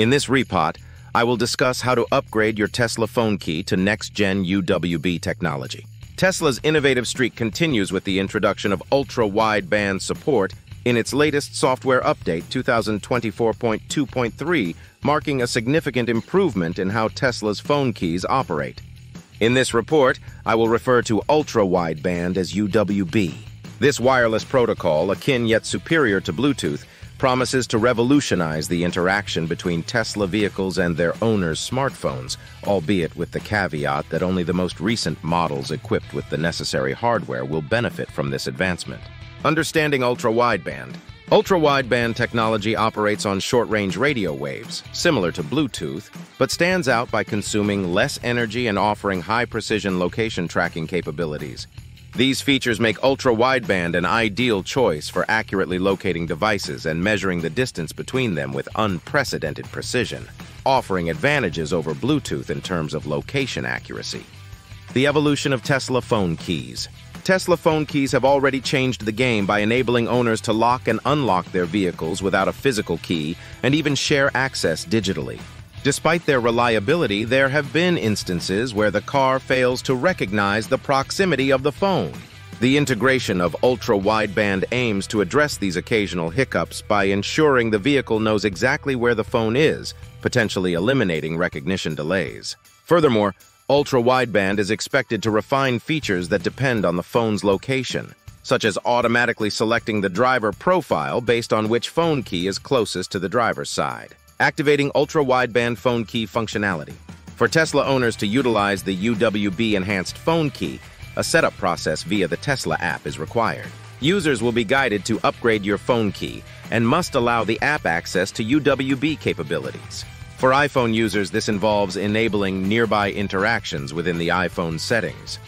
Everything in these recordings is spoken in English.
In this repot, I will discuss how to upgrade your Tesla phone key to next-gen UWB technology. Tesla's innovative streak continues with the introduction of ultra-wideband support in its latest software update 2024.2.3, marking a significant improvement in how Tesla's phone keys operate. In this report, I will refer to ultra-wideband as UWB. This wireless protocol, akin yet superior to Bluetooth, promises to revolutionize the interaction between Tesla vehicles and their owners' smartphones, albeit with the caveat that only the most recent models equipped with the necessary hardware will benefit from this advancement. Understanding ultra-wideband. Ultra-wideband technology operates on short-range radio waves, similar to Bluetooth, but stands out by consuming less energy and offering high-precision location tracking capabilities. These features make ultra-wideband an ideal choice for accurately locating devices and measuring the distance between them with unprecedented precision, offering advantages over Bluetooth in terms of location accuracy. The evolution of Tesla phone keys. Tesla phone keys have already changed the game by enabling owners to lock and unlock their vehicles without a physical key and even share access digitally. Despite their reliability, there have been instances where the car fails to recognize the proximity of the phone. The integration of ultra-wideband aims to address these occasional hiccups by ensuring the vehicle knows exactly where the phone is, potentially eliminating recognition delays. Furthermore, ultra-wideband is expected to refine features that depend on the phone's location, such as automatically selecting the driver profile based on which phone key is closest to the driver's side activating ultra-wideband phone key functionality. For Tesla owners to utilize the UWB enhanced phone key, a setup process via the Tesla app is required. Users will be guided to upgrade your phone key and must allow the app access to UWB capabilities. For iPhone users, this involves enabling nearby interactions within the iPhone settings.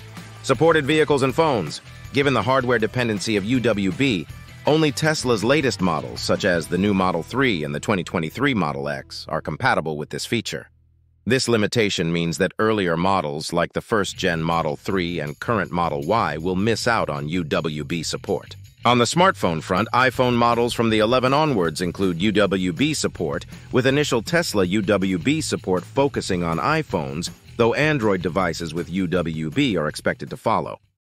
Supported vehicles and phones. Given the hardware dependency of UWB, only Tesla's latest models, such as the new Model 3 and the 2023 Model X, are compatible with this feature. This limitation means that earlier models, like the first-gen Model 3 and current Model Y, will miss out on UWB support. On the smartphone front, iPhone models from the 11 onwards include UWB support, with initial Tesla UWB support focusing on iPhones, though Android devices with UWB are expected to follow.